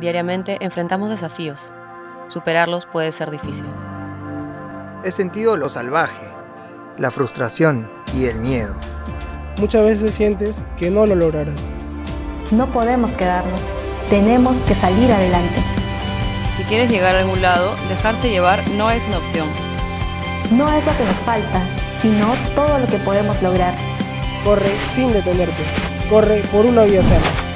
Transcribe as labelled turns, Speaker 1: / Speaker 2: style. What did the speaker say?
Speaker 1: Diariamente enfrentamos desafíos. Superarlos puede ser difícil.
Speaker 2: He sentido lo salvaje, la frustración y el miedo.
Speaker 3: Muchas veces sientes que no lo lograrás.
Speaker 4: No podemos quedarnos. Tenemos que salir adelante.
Speaker 1: Si quieres llegar a algún lado, dejarse llevar no es una opción.
Speaker 4: No es lo que nos falta, sino todo lo que podemos lograr.
Speaker 3: Corre sin detenerte. Corre por una vía sana.